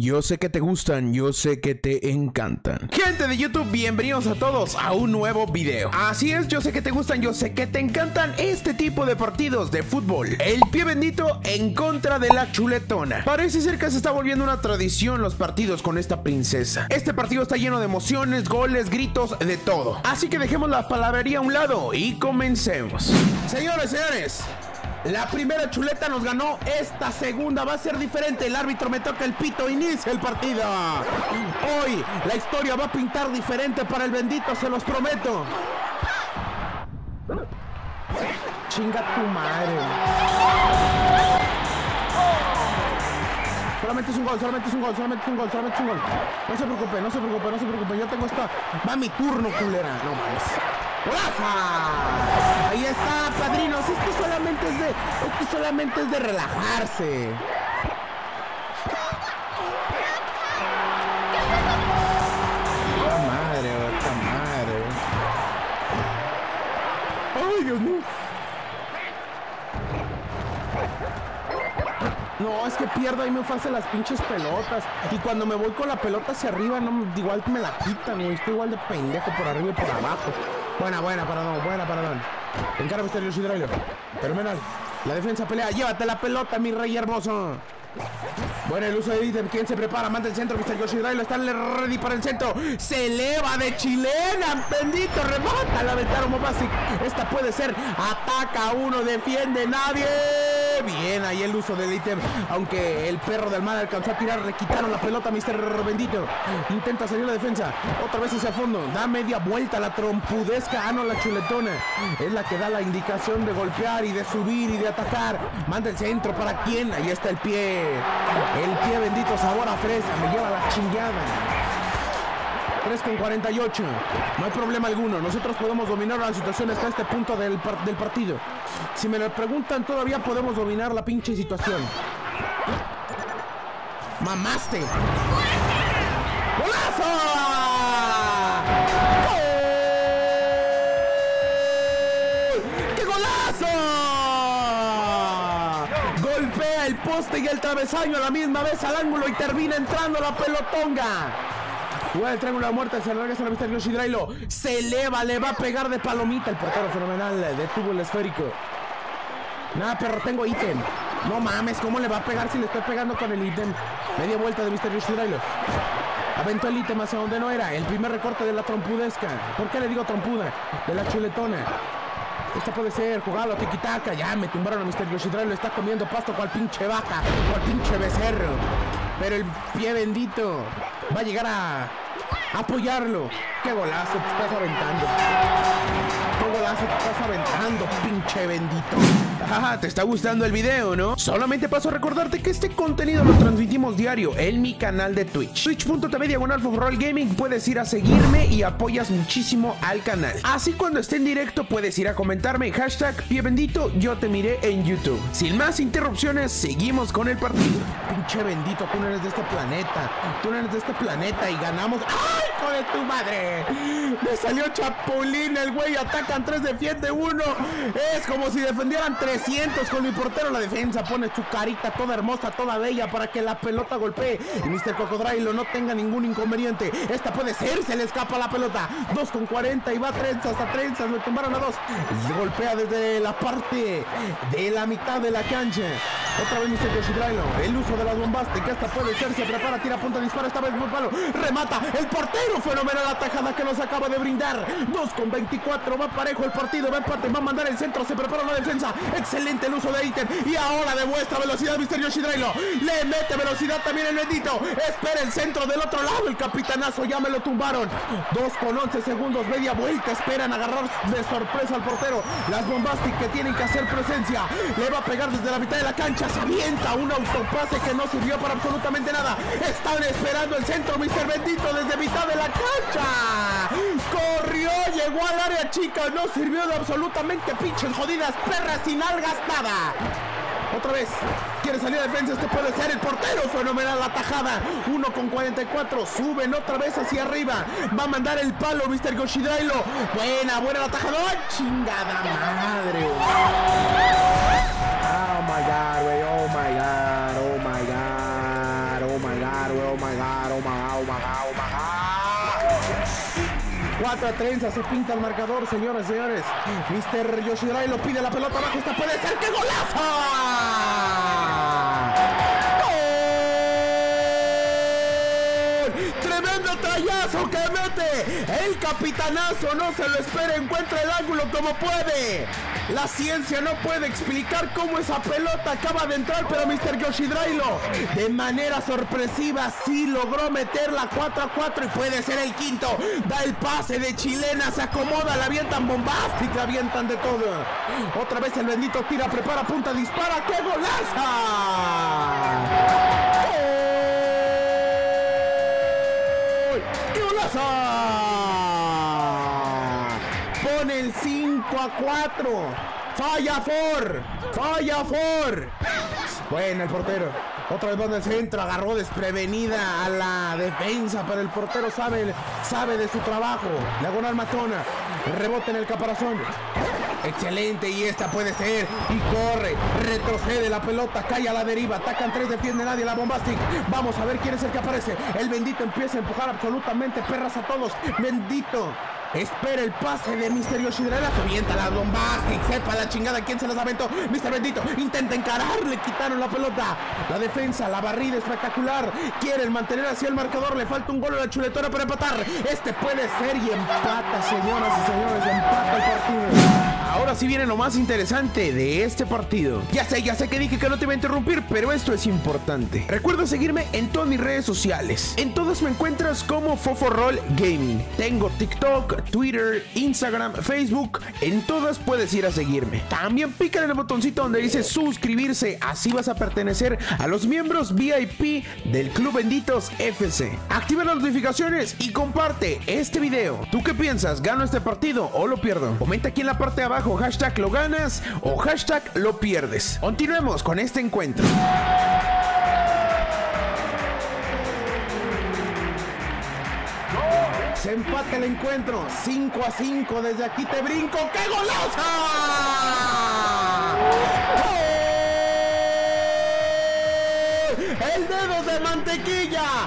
Yo sé que te gustan, yo sé que te encantan. Gente de YouTube, bienvenidos a todos a un nuevo video. Así es, yo sé que te gustan, yo sé que te encantan este tipo de partidos de fútbol. El pie bendito en contra de la chuletona. Parece ser que se está volviendo una tradición los partidos con esta princesa. Este partido está lleno de emociones, goles, gritos, de todo. Así que dejemos la palabrería a un lado y comencemos. Señores, señores, la primera chuleta nos ganó, esta segunda va a ser diferente. El árbitro me toca el pito, inicia el partido. Hoy la historia va a pintar diferente para el bendito, se los prometo. Chinga tu madre. Solamente es un gol, solamente es un gol, solamente es un gol, solamente es un gol. No se preocupe, no se preocupe, no se preocupe. Yo tengo esta. Va mi turno, culera. No mames. ¡Rafa! Ahí está, padrinos. Esto solamente es de. Esto solamente es de relajarse. ¡Ay, Dios mío! No, es que pierdo ahí me ofrecen las pinches pelotas. Y cuando me voy con la pelota hacia arriba, no, igual me la quitan, güey. Estoy igual de pendejo por arriba y por abajo. Buena, buena, perdón, buena, perdón. Encara misterioso Hidrailio. Terminal. La defensa pelea. Llévate la pelota, mi rey hermoso. Bueno, el uso de ítem. ¿Quién se prepara? Manda el centro, Mr. Yoshi Drailo. Está ready para el centro. Se eleva de chilena. Bendito, remata la ventana Mobasic. Esta puede ser. Ataca uno, defiende nadie. Bien, ahí el uso del ítem. Aunque el perro del mal alcanzó a tirar, le quitaron la pelota, Mr. Bendito. Intenta salir la defensa. Otra vez hacia fondo. Da media vuelta la trompudesca. Ah, no, la chuletona. Es la que da la indicación de golpear y de subir y de atacar. Manda el centro para quién. Ahí está el pie. El pie bendito sabor a fresa. Me lleva la chingada. 3 con 48. No hay problema alguno. Nosotros podemos dominar la situación hasta este punto del, del partido. Si me lo preguntan, todavía podemos dominar la pinche situación. ¡Mamaste! ¡Golazo! ¡Qué golazo! Golpea el poste y el travesaño a la misma vez al ángulo y termina entrando la pelotonga. Juega el triángulo de muerte, se larga a la misterio Shidrailo. Se eleva, le va a pegar de palomita. El portero fenomenal detuvo el esférico. Nada, perro, tengo ítem. No mames, ¿cómo le va a pegar si le estoy pegando con el ítem? Media vuelta de Misterio Shidrailo. Aventó el ítem hacia donde no era. El primer recorte de la trompudesca. ¿Por qué le digo trompuda? De la chuletona. Esta puede ser, jugado, tiquitaca. Ya me tumbaron a Mr. Yoshidrai, lo está comiendo pasto cual pinche vaca, cual pinche becerro. Pero el pie bendito va a llegar a apoyarlo. ¡Qué golazo estás aventando! ¡Qué golazo te estás aventando, pinche bendito! Ajá, ¿te está gustando el video, no? Solamente paso a recordarte que este contenido lo transmitimos diario en mi canal de Twitch. Twitch.tv diagonal Gaming puedes ir a seguirme y apoyas muchísimo al canal. Así cuando esté en directo puedes ir a comentarme hashtag pie bendito, yo te miré en YouTube. Sin más interrupciones, seguimos con el partido. Pinche bendito, tú no eres de este planeta. Tú no eres de este planeta y ganamos. ¡Ay, hijo de tu madre! Me salió chapulín, el güey atacan tres, defiende uno. Es como si defendieran 300 con mi portero. La defensa pone su carita toda hermosa, toda bella para que la pelota golpee. Y Mr. Cocodrilo no tenga ningún inconveniente. Esta puede ser, se le escapa la pelota. 2 con 40 y va a trenzas, hasta trenzas. Me tumbaron a dos. Golpea desde la parte de la mitad de la cancha. Otra vez Mr. Yoshidrailo. El uso de la bombástica. Esta puede ser, se prepara, tira punta, dispara. Esta vez muy palo. Remata el portero. Fenomenal la tajada que nos acaba de brindar. 2 con 24. Va parejo el partido. Va empate. Va a mandar el centro. Se prepara la defensa. Excelente el uso de ítem. Y ahora demuestra velocidad Mr. Yoshidrailo. Le mete velocidad también el bendito. Espera el centro del otro lado. El capitanazo ya me lo tumbaron. 2 con 11 segundos. Media vuelta. Esperan agarrar de sorpresa al portero. Las bombásticas que tienen que hacer presencia. Le va a pegar desde la mitad de la cancha. Se avienta un autopase que no sirvió para absolutamente nada. Están esperando el centro, Mr. Bendito, desde mitad de la cancha. Corrió, llegó al área chica. No sirvió de absolutamente pinches jodidas perras sin algas nada. Otra vez, quiere salir a defensa, este puede ser el portero, fenomenal la tajada, 1 con 44, suben otra vez hacia arriba, va a mandar el palo Mr. Goshidailo, buena, buena la tajada, ¡Ay, chingada madre! Cuatro trenzas, se pinta el marcador, señoras y señores. Mr. Yoshirai lo pide la pelota abajo. Esta puede ser. ¡Qué golazo! Tremendo trayazo que mete el capitanazo. No se lo espera. Encuentra el ángulo como puede. La ciencia no puede explicar cómo esa pelota acaba de entrar, pero Mr. Yoshidrailo de manera sorpresiva sí logró meterla 4 a 4 y puede ser el quinto. Da el pase de chilena, se acomoda, la avientan bombástica, avientan de todo. Otra vez el bendito tira, prepara, punta, dispara. ¡Qué golaza! ¡Qué golaza! Pone el 5 a 4. Falla For. Falla For. Bueno, el portero. Otra vez donde el centro. Agarró desprevenida a la defensa. Pero el portero sabe, sabe de su trabajo. Diagonal matona. Rebote en el caparazón. Excelente y esta puede ser. Y corre, retrocede la pelota, cae a la deriva. Atacan tres, defiende nadie. La bombastic. Vamos a ver quién es el que aparece. El bendito empieza a empujar absolutamente perras a todos. Bendito. Espera el pase de Mister Yoshidrela. Se avienta la bombastic. Sepa la chingada quién se las aventó. Mister Bendito intenta encarar. Le quitaron la pelota. La defensa, la barrida espectacular. Quieren mantener así el marcador. Le falta un gol a la chuletona para empatar. Este puede ser y empata, señoras y señores. Empata el partido. Ahora sí viene lo más interesante de este partido. Ya sé, ya sé que dije que no te iba a interrumpir, pero esto es importante. Recuerda seguirme en todas mis redes sociales. En todas me encuentras como Foforroll Gaming. Tengo TikTok, Twitter, Instagram, Facebook. En todas puedes ir a seguirme. También pica en el botoncito donde dice suscribirse. Así vas a pertenecer a los miembros VIP del Club Benditos FC. Activa las notificaciones y comparte este video. ¿Tú qué piensas? ¿Gano este partido o lo pierdo? Comenta aquí en la parte de abajo hashtag lo ganas o hashtag lo pierdes. Continuemos con este encuentro. Se empata el encuentro. 5 a 5. Desde aquí te brinco. ¡Qué golazo! el dedo de mantequilla.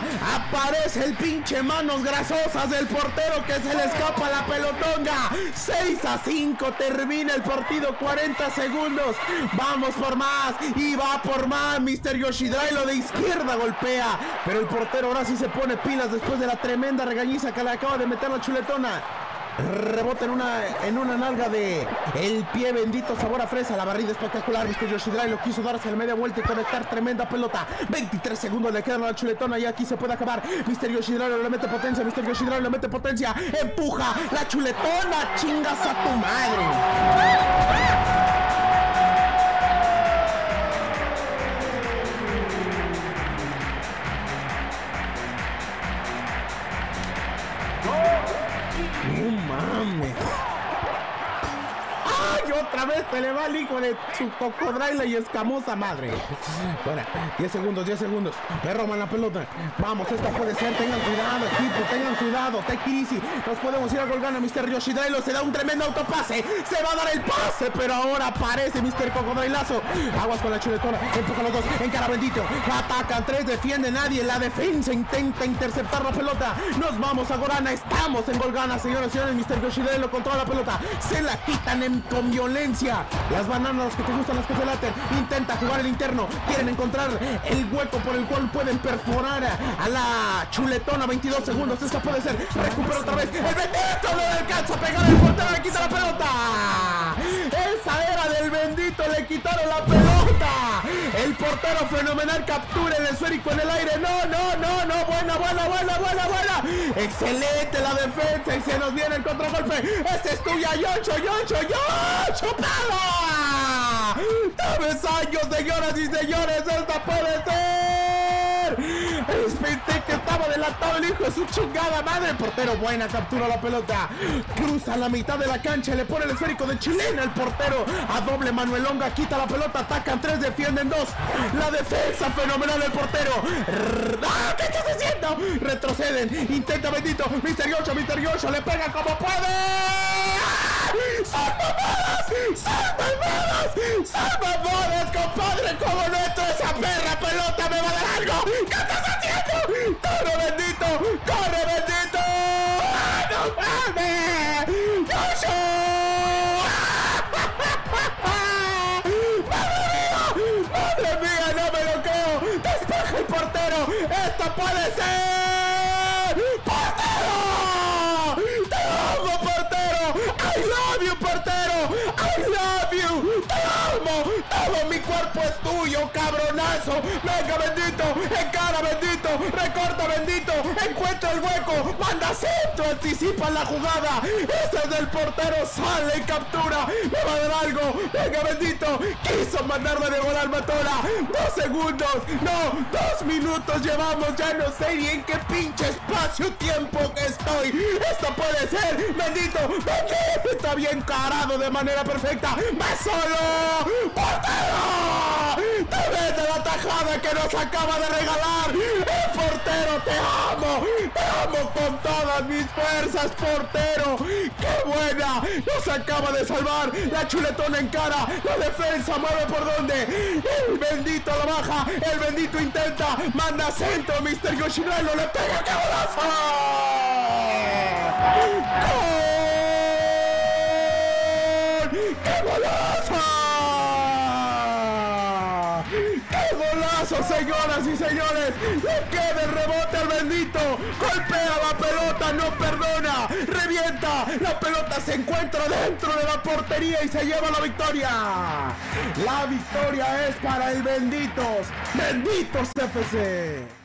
Aparece el pinche manos grasosas del portero que se le escapa la pelotonga. 6 a 5 termina el partido, 40 segundos. Vamos por más y va por más. Mr. Yoshidrailo de izquierda golpea, pero el portero ahora sí se pone pilas después de la tremenda regañiza que le acaba de meter la chuletona. Rebota en una, en una nalga de el pie bendito, sabor a fresa. La barrida espectacular. Mr. Yoshidrai lo quiso darse la media vuelta y conectar tremenda pelota. 23 segundos le quedan a la chuletona y aquí se puede acabar. Mr. Yoshidrai le mete potencia. Mr. Yoshidrai le mete potencia. Empuja la chuletona. Chingas a tu madre. No mames. Otra vez se le va el hijo de su cocodraila y escamosa madre. Bueno, 10 segundos, 10 segundos. Me roban la pelota. Vamos, esta puede ser. Tengan cuidado, equipo, tengan cuidado. Easy. Nos podemos ir a Golgana. Mr. Yoshidrailo se da un tremendo autopase. Se va a dar el pase, pero ahora aparece Mr. Cocodrilazo. Aguas con la chuletona. Empuja los dos. En cara bendito. Atacan tres, defiende nadie. La defensa intenta interceptar la pelota. Nos vamos a Golgana. Estamos en Golgana, señoras y señores. Mr. Yoshidrailo controla la pelota. Se la quitan en, con violencia. Las bananas, que te gustan, las que se laten. Intenta jugar el interno. Quieren encontrar el hueco por el cual pueden perforar a la chuletona. 22 segundos. Esta puede ser. Recupera otra vez. El bendito no alcanza a pegar. El portero le quita la pelota. Esa era del bendito. Le quitaron la pelota. El portero fenomenal captura el esférico en el aire. No, no, no, no. Buena, buena, buena, buena, buena. Excelente la defensa. Y se nos viene el contragolpe. Este es tuya, Yoncho, Yoncho, Yoncho. ¡Chupada! años, señoras y señores! ¡Esta puede ser! Pensé que estaba delatado el hijo de su chingada madre. Portero, buena, captura la pelota. Cruza la mitad de la cancha, le pone el esférico de chilena. El portero a doble Manuel Longa quita la pelota, atacan tres, defienden dos. La defensa fenomenal del portero. ¡Ah, ¿Qué no, retroceden, intenta bendito, misterioso, misterioso, le pega como puede. ¡Son mamadas! ¡Son mamadas! ¡Son mamadas, compadre! ¡Como nuestro esa perra pelota me va a dar algo! ¿Qué estás haciendo? ¡Corre, bendito! ¡Corre, bendito! ¡Ah, ¡No mames! ¡Esto puede ser! Tuyo, cabronazo! ¡Venga, bendito! ¡Encara, bendito! ¡Recorta, bendito! ¡Encuentra el hueco! ¡Manda centro! ¡Anticipa la jugada! ¡Ese es del portero! ¡Sale y captura! ¡Me va a dar algo! ¡Venga, bendito! ¡Quiso mandarme de volar Matola! ¡Dos segundos! ¡No! ¡Dos minutos llevamos! ¡Ya no sé ni en qué pinche espacio-tiempo que estoy! ¡Esto puede ser! ¡Bendito! ¡Bendito! Está bien carado de manera perfecta. ¡Va solo! ¡Portero! ¡Te ves de la tajada que nos acaba de regalar! ¡El portero! ¡Te amo! ¡Te amo con todas mis fuerzas, portero! ¡Qué buena! Nos acaba de salvar. La chuletona en cara. La defensa mueve por donde. El bendito la baja. El bendito intenta. Manda centro. Mr. Yoshirano le pega. ¡Qué golazo! Señoras y señores! Le queda el rebote al bendito. Golpea la pelota, no perdona. Revienta. La pelota se encuentra dentro de la portería y se lleva la victoria. La victoria es para el Benditos. Benditos FC.